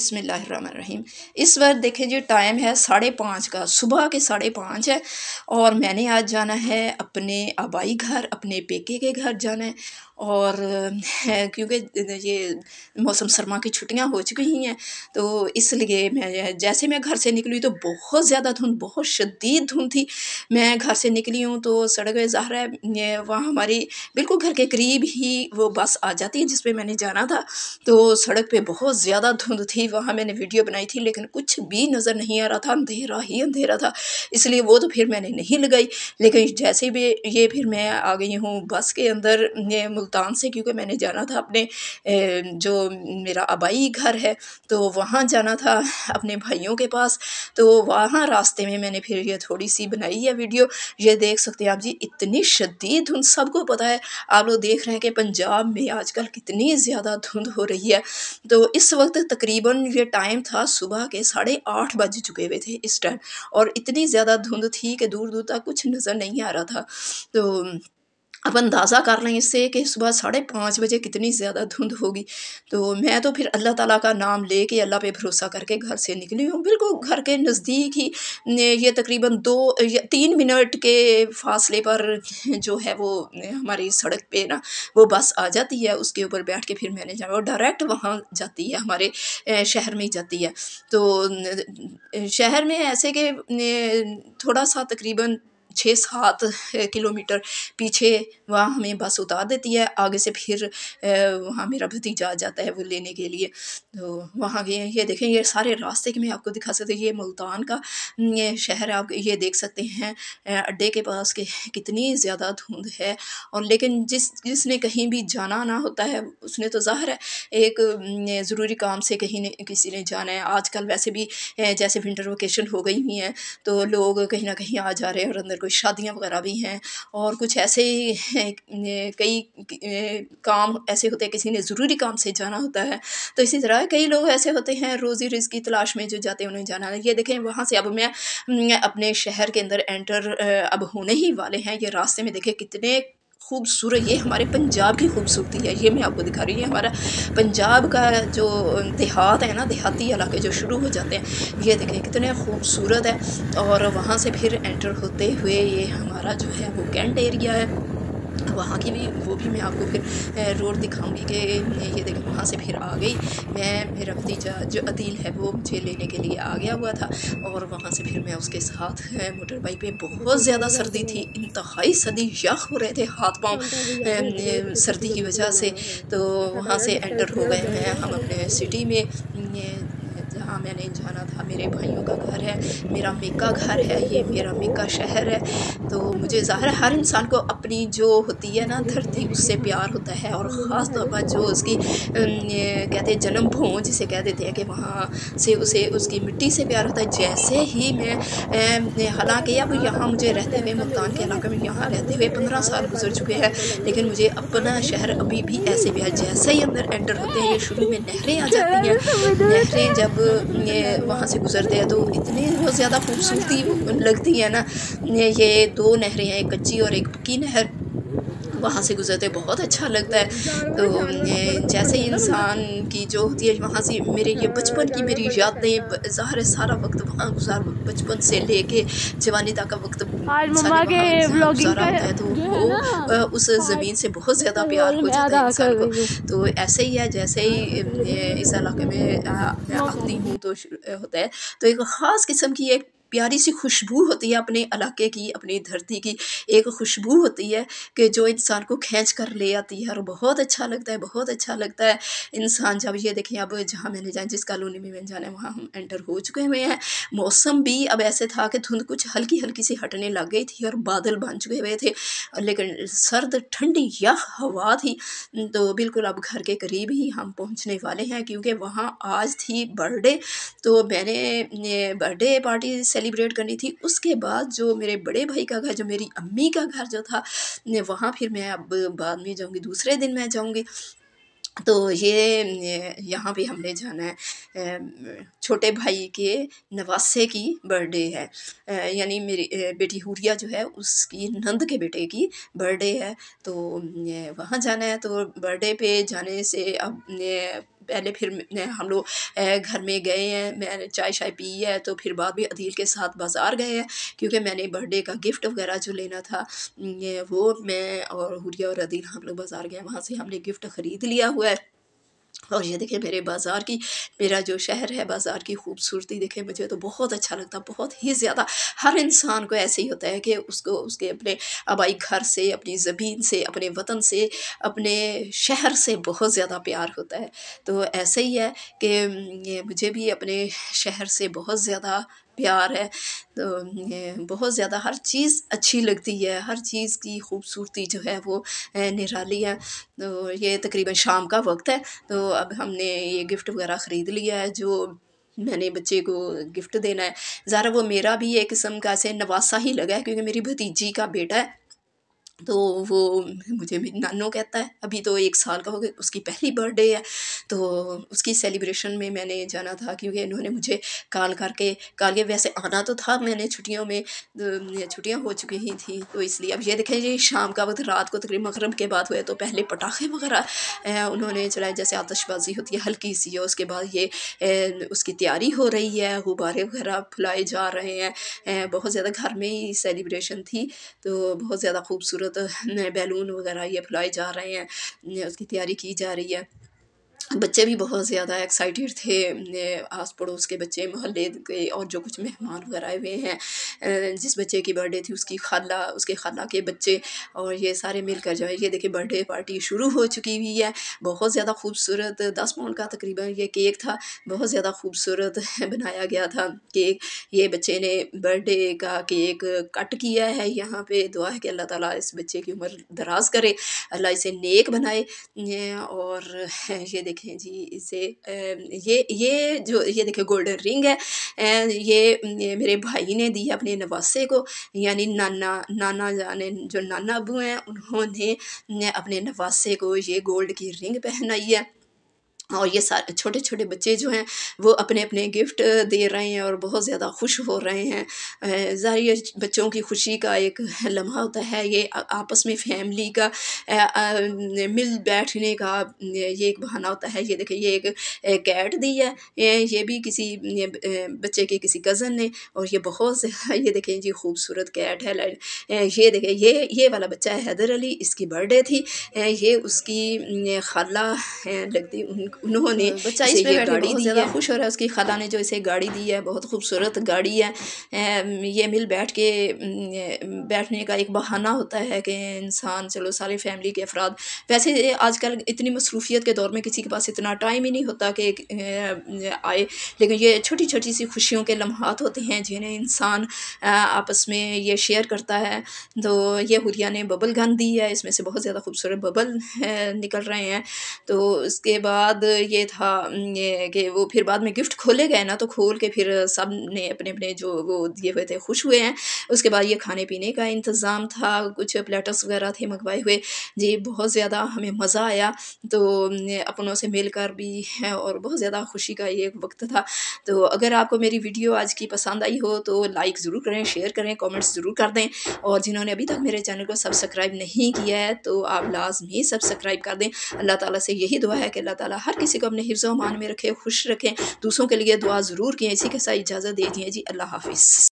बिसमीम इस वक्त देखें जो टाइम है साढ़े पाँच का, सुबह के साढ़े पाँच है और मैंने आज जाना है अपने आबाई घर, अपने पेके के घर जाना है। और क्योंकि ये मौसम सरमा की छुट्टियाँ हो चुकी ही तो इसलिए मैं, जैसे मैं घर से निकली तो बहुत ज़्यादा धुंध, बहुत शदीद धुंध थी। मैं घर से निकली हूँ तो सड़क ज़ाहिर है वहाँ हमारी बिल्कुल घर के करीब ही वो बस आ जाती है जिस पर मैंने जाना था। तो सड़क पे बहुत ज़्यादा धुंध थी, वहाँ मैंने वीडियो बनाई थी, लेकिन कुछ भी नज़र नहीं आ रहा था, अंधेरा ही अंधेरा था। इसलिए वो तो फिर मैंने नहीं लगाई, लेकिन जैसे भी ये फिर मैं आ गई हूँ बस के अंदर मुल्तान से, क्योंकि मैंने जाना था अपने जो मेरा आबाई घर है तो वहाँ जाना था अपने भाइयों के पास। तो वहाँ रास्ते में मैंने फिर ये थोड़ी सी बनाई है वीडियो। ये देख सकते हैं आप जी, इतनी शदीद धुंध, सबको पता है। आप लोग देख रहे हैं कि पंजाब में आजकल कितनी ज़्यादा धुंध हो रही है। तो इस वक्त तकरीबन ये टाइम था सुबह के साढ़े आठ बज चुके हुए थे इस टाइम और इतनी ज़्यादा धुंध थी कि दूर दूर तक कुछ नज़र नहीं आ रहा था। तो अब अंदाज़ा कर लें इससे कि सुबह साढ़े पाँच बजे कितनी ज़्यादा धुंध होगी। तो मैं तो फिर अल्लाह ताला का नाम ले के अल्लाह पे भरोसा करके घर से निकली हूँ। बिल्कुल घर के नज़दीक ही ये तकरीबन दो, या तीन मिनट के फासले पर जो है वो हमारी सड़क पे ना, वो बस आ जाती है। उसके ऊपर बैठ के फिर मैंने जाना वो डायरेक्ट वहाँ जाती है, हमारे शहर में जाती है। तो शहर में ऐसे कि थोड़ा सा तकरीबन छः सात किलोमीटर पीछे वहाँ हमें बस उतार देती है। आगे से फिर वहाँ मेरा भतीजा आ जाता है वो लेने के लिए। तो वहाँ गए ये देखें, ये सारे रास्ते के मैं आपको दिखा सकती ये मुल्तान का ये शहर आप ये देख सकते हैं अड्डे के पास के, कितनी ज़्यादा धुंध है। और लेकिन जिस, जिसने कहीं भी जाना ना होता है, उसने तो ज़ाहिर है एक ज़रूरी काम से कहीं ने, किसी ने जाना है। आजकल वैसे भी जैसे विंटर वोकेशन हो गई हुई हैं तो लोग कहीं ना कहीं आ जा रहे हैं और अंदर कोई शादियाँ वगैरह भी हैं और कुछ ऐसे कई काम ऐसे होते हैं, किसी ने ज़रूरी काम से जाना होता है। तो इसी तरह कई लोग ऐसे होते हैं, रोज़ी रिज़ की तलाश में जो जाते हैं, उन्हें जाना ये देखें, वहाँ से अब मैं अपने शहर के अंदर एंटर अब होने ही वाले हैं। ये रास्ते में देखें कितने खूबसूरत, ये हमारे पंजाब की खूबसूरती है, ये मैं आपको दिखा रही हूँ। हमारा पंजाब का जो देहात है ना, देहाती इलाके जो शुरू हो जाते हैं, ये देखें कितने खूबसूरत है। और वहाँ से फिर एंटर होते हुए ये हमारा जो है, वो कैंट एरिया है। वहाँ की भी, वो भी मैं आपको फिर रोड दिखाऊँगी कि ये देखिए वहाँ से फिर आ गई। मैं, मेरा भतीजा, जो अदील है, वो मुझे लेने के लिए आ गया हुआ था और वहाँ से फिर मैं उसके साथ मोटर बाइक पे बहुत ज़्यादा सर्दी थी, इंतहाई सर्दी, यख हो रहे थे, हाथ पाँव सर्दी की वजह से। तो वहाँ से एंटर हो गए हैं हम अपने सिटी में जहाँ मैंने जाना था। मेरे भाइयों का घर है, मेरा मेका घर है, ये मेरा मेका शहर है। तो मुझे ज़ाहिर है, हर इंसान को अपनी जो होती है ना धरती, उससे प्यार होता है और ख़ास तौर पर जो उसकी कहते हैं जन्म भूमि जिसे कह देते हैं कि वहाँ से उसे, उसकी मिट्टी से प्यार होता है। जैसे ही मैं हालाँकि अब यहाँ मुझे रहते हुए, मुल्तान के इलाके में यहाँ रहते हुए पंद्रह साल गुजर चुके हैं, लेकिन मुझे अपना शहर अभी भी ऐसे भी है जैसे ही अंदर एंटर होते हैं शुरू में नहरें आ जाती हैं। नहरें जब ये वहाँ से गुज़रते हैं तो इतनी बहुत ज़्यादा खूबसूरती लगती है ना। ये दो नहरें हैं, एक कच्ची और एक पक्की नहर। वहाँ से गुजरते बहुत अच्छा लगता है। तो जैसे ही इंसान की जो होती है वहाँ से मेरे ये बचपन की मेरी यादें ज़ाहिर सारा वक्त वहाँ गुजार बचपन से लेके जवानी तक का वक्त गुजारा होता है। तो वो उस ज़मीन से बहुत ज़्यादा प्यार हो जाता है इंसान को। तो ऐसे ही है जैसे ही इस इलाके में मैं आती हूँ तो होता है। तो एक ख़ास किस्म की एक प्यारी सी खुशबू होती है अपने इलाके की, अपनी धरती की। एक खुशबू होती है कि जो इंसान को खींच कर ले आती है और बहुत अच्छा लगता है, बहुत अच्छा लगता है। इंसान जब ये देखें, अब जहाँ मैंने जाए जिस कॉलोनी में मैंने जाना है, वहाँ हम एंटर हो चुके हुए हैं। मौसम भी अब ऐसे था कि धुंध कुछ हल्की हल्की सी हटने लग गई थी और बादल बन चुके हुए थे। लेकिन सर्द, ठंडी या हवा थी तो बिल्कुल अब घर के करीब ही हम पहुँचने वाले हैं, क्योंकि वहाँ आज थी बर्थडे। तो मैंने, बर्थडे पार्टी से सेलिब्रेट करनी थी। उसके बाद जो मेरे बड़े भाई का घर, जो मेरी अम्मी का घर जो था वहाँ फिर मैं अब बाद में जाऊँगी, दूसरे दिन मैं जाऊँगी। तो ये यहाँ भी हमने जाना है। छोटे भाई के नवासे की बर्थडे है। यानी मेरी बेटी हुरिया जो है, उसकी, नंद के बेटे की बर्थडे है। तो वहाँ जाना है। तो बर्थडे पे जाने से अब पहले फिर हम लोग घर में गए हैं, मैंने चाय शाय पी है तो फिर बाद में अदील के साथ बाज़ार गए हैं, क्योंकि मैंने बर्थडे का गिफ्ट वगैरह जो लेना था वो मैं और हुरिया और अदील हम लोग बाज़ार गए वहाँ से हमने गिफ्ट ख़रीद लिया हुआ है। और ये देखें मेरे बाज़ार की, मेरा जो शहर है बाज़ार की खूबसूरती देखें मुझे तो बहुत अच्छा लगता बहुत ही ज़्यादा। हर इंसान को ऐसे ही होता है कि उसको, उसके अपने आबाई घर से, अपनी ज़मीन से, अपने वतन से, अपने शहर से बहुत ज़्यादा प्यार होता है। तो ऐसे ही है कि मुझे भी अपने शहर से बहुत ज़्यादा प्यार है तो बहुत ज़्यादा हर चीज़ अच्छी लगती है, हर चीज़ की खूबसूरती जो है वो निराली है। तो ये तकरीबन शाम का वक्त है तो अब हमने ये गिफ्ट वगैरह ख़रीद लिया है, जो मैंने बच्चे को गिफ्ट देना है। ज़रा वो मेरा भी एक किस्म का ऐसे नवासा ही लगा है, क्योंकि मेरी भतीजी का बेटा है तो वो मुझे नानो कहता है, अभी तो एक साल का हो गया, उसकी पहली बर्थडे है। तो उसकी सेलिब्रेशन में मैंने जाना था क्योंकि इन्होंने मुझे कॉल करके, कॉल के वैसे आना तो था, मैंने छुट्टियों में छुट्टियाँ हो चुकी ही थी तो इसलिए अब ये देखें जी, शाम का वक्त, रात को तकरीबन मगरब के बाद हुए तो पहले पटाखे वगैरह उन्होंने चलाए, जैसे आतशबाजी होती है हल्की सी है उसके बाद ये उसकी तैयारी हो रही है, गुब्बारे वगैरह फुलाए जा रहे हैं बहुत ज़्यादा घर में ही सेलिब्रेशन थी तो बहुत ज़्यादा खूबसूरत बैलून वगैरह ये फुलाए जा रहे हैं, उसकी तैयारी की जा रही है। बच्चे भी बहुत ज़्यादा एक्साइटेड थे आस पड़ोस के बच्चे, मोहल्ले के और जो कुछ मेहमान वगैरह आए हुए हैं। जिस बच्चे की बर्थडे थी उसकी खाला उसके खाला के बच्चे और ये सारे मिलकर जो है ये देखिए बर्थडे पार्टी शुरू हो चुकी हुई है। बहुत ज़्यादा खूबसूरत दस पाउंड का तकरीबन ये केक था। बहुत ज़्यादा खूबसूरत बनाया गया था केक। ये बच्चे ने बर्थडे का केक कट किया है यहाँ पे। दुआ है कि अल्लाह ताला इस बच्चे की उम्र दराज करे अल्लाह इसे नेक बनाए। और ये देखें जी इसे ये ये जो ये देखें गोल्डन रिंग है। ये, मेरे भाई ने दी अपने नवासे को, यानी नाना नाना जाने जो नाना अबू हैं, उन्होंने अपने नवासे को ये गोल्ड की रिंग पहनाई है। और ये सारे छोटे छोटे बच्चे जो हैं, वो अपने अपने गिफ्ट दे रहे हैं और बहुत ज़्यादा खुश हो रहे हैं। ज़ाहिर बच्चों की खुशी का एक लम्हा होता है, ये आपस में फैमिली का मिल बैठने का, ये एक बहाना होता है। ये देखिए, ये एक कैट दी है, ये भी किसी बच्चे के किसी कज़न ने और ये बहुत ये देखें जी खूबसूरत कैट है ये देखें ये ये वाला बच्चा है हैदर अली, इसकी बर्थडे थी। ये उसकी खाला लगती उन उन्होंने बच्चा इस ये गाड़ी दी है। खुश हो रहा है उसकी खाला ने जो इसे गाड़ी दी है बहुत खूबसूरत गाड़ी है। ये मिल बैठ के बैठने का एक बहाना होता है कि इंसान चलो सारे फैमिली के अफराद। वैसे आजकल इतनी मसरूफियत के दौर में किसी के पास इतना टाइम ही नहीं होता कि आए। लेकिन ये छोटी छोटी सी खुशियों के लम्हात होते हैं जिन्हें इंसान आपस में ये शेयर करता है। तो ये हुरिया ने बबल गन दी है इसमें से बहुत ज़्यादा खूबसूरत बबल निकल रहे हैं। तो उसके बाद ये था कि वो फिर बाद में गिफ्ट खोले गए ना तो खोल के फिर सबने अपने अपने जो वो दिए हुए थे, खुश हुए हैं। उसके बाद ये खाने पीने का इंतज़ाम था, कुछ प्लेटर्स वगैरह थे मंगवाए हुए। जी, बहुत ज़्यादा हमें मज़ा आया। तो अपनों से मिलकर भी है और बहुत ज़्यादा खुशी का ये वक्त था। तो अगर आपको मेरी वीडियो आज की पसंद आई हो तो लाइक ज़रूर करें, शेयर करें, कमेंट्स ज़रूर कर दें। और जिन्होंने अभी तक मेरे चैनल को सब्सक्राइब नहीं किया है तो आप लाजमी सब्सक्राइब कर दें। अल्लाह ताला से यही दुआ है कि अल्लाह ताला हर किसी को अपने हिफ्ज़ मान में रखें, खुश रखें। दूसरों के लिए दुआ ज़रूर किए। इसी के साथ इजाज़त दे दिए जी अल्लाह हाफिज़।